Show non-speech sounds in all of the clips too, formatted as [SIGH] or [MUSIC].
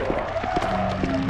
Thank you.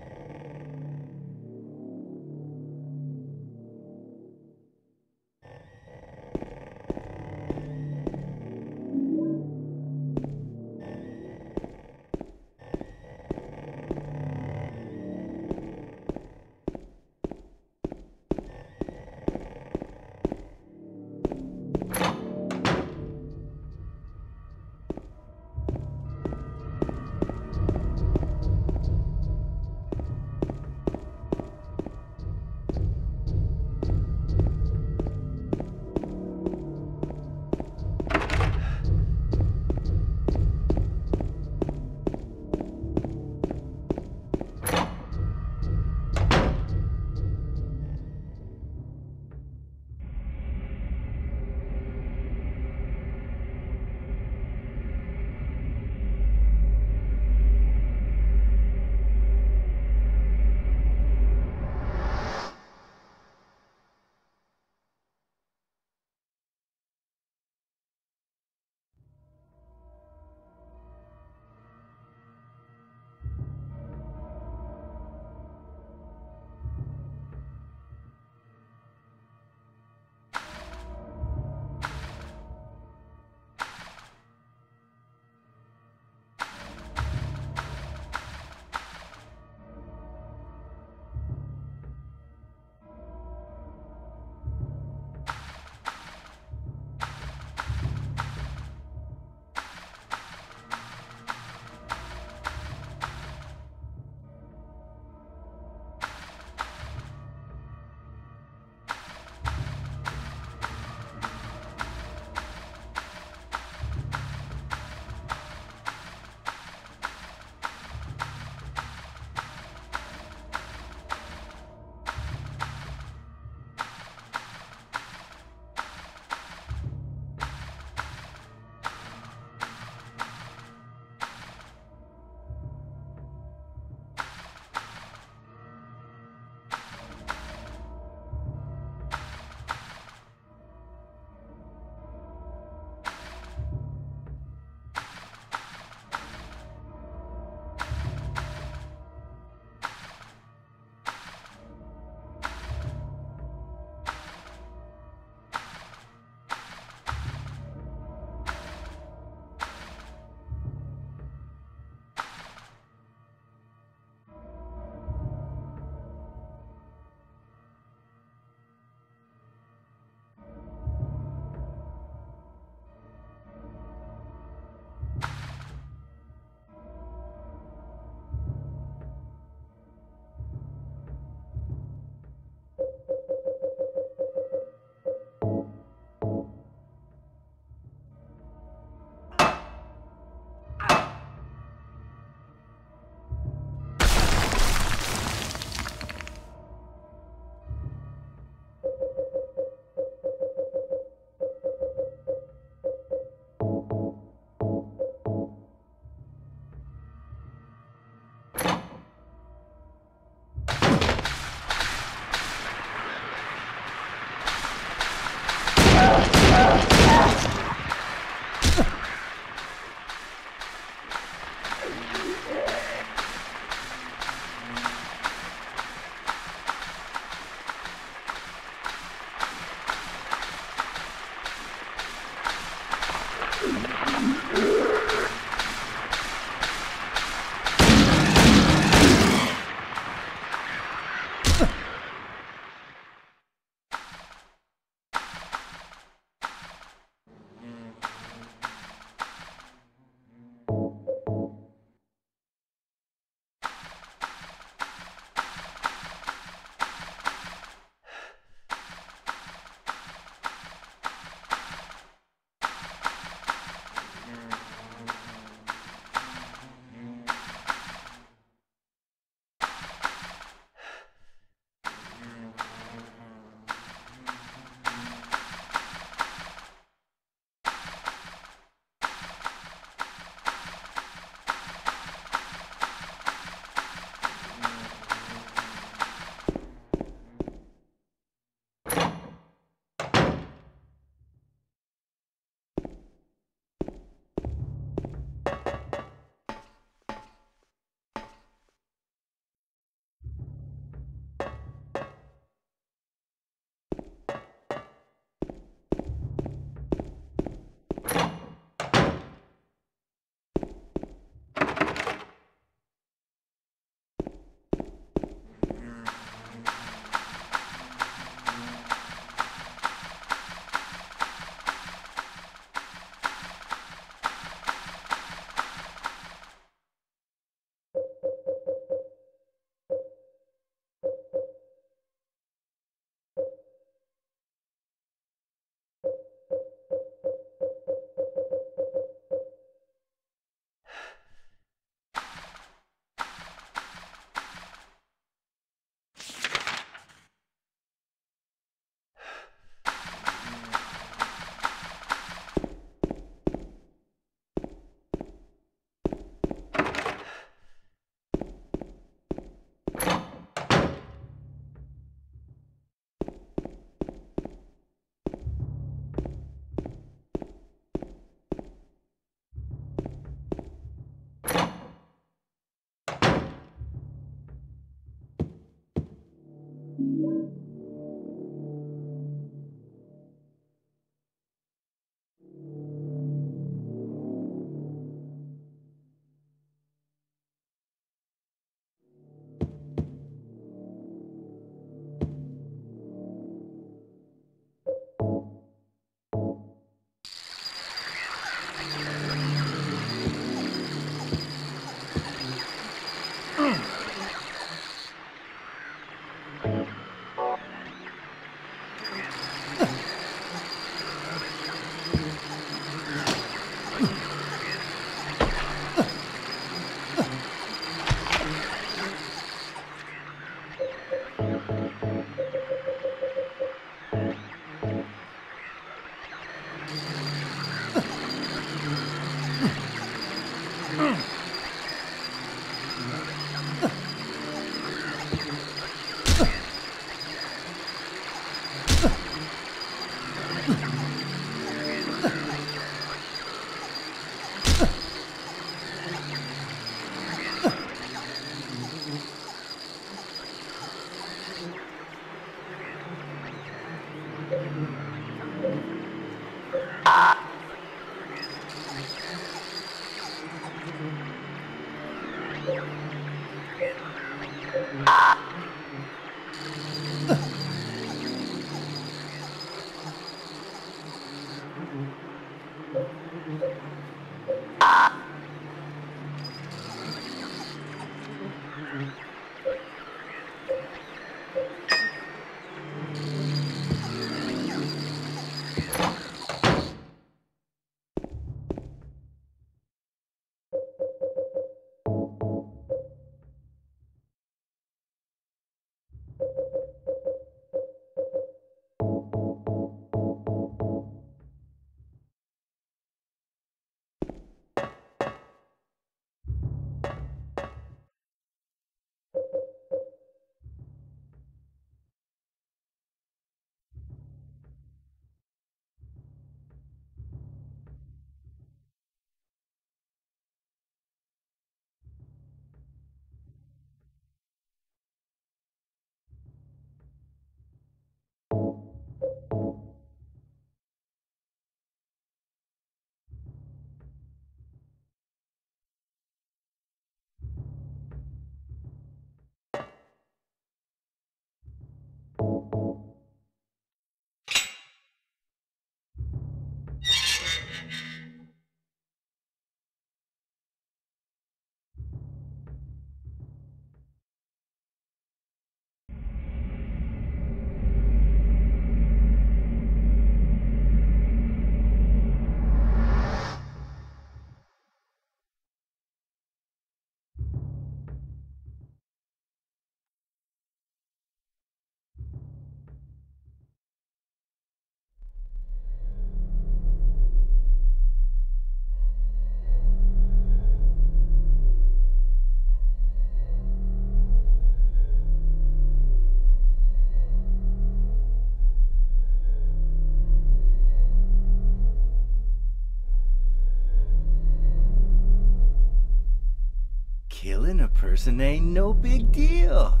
Killing a person ain't no big deal.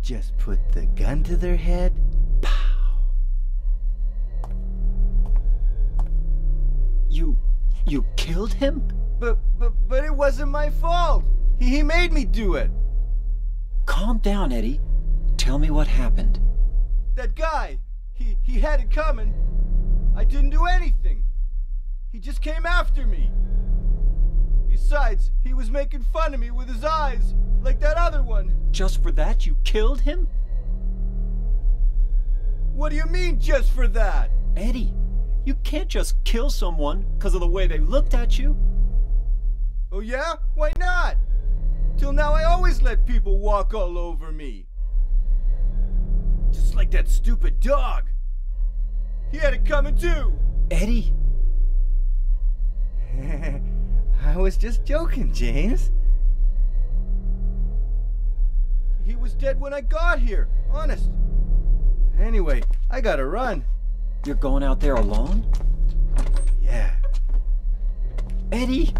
Just put the gun to their head, pow. You. you killed him? But, but, but it wasn't my fault. He, he made me do it. Calm down, Eddie. Tell me what happened. That guy, he, he had it coming. I didn't do anything. He just came after me. Besides, he was making fun of me with his eyes, like that other one. Just for that, you killed him? What do you mean, just for that? Eddie, you can't just kill someone because of the way they looked at you. Oh, yeah? Why not? Till now, I always let people walk all over me. Just like that stupid dog. He had it coming too. Eddie? [LAUGHS] I was just joking, James. He was dead when I got here, honest. Anyway, I gotta run. You're going out there alone? Yeah. Eddie?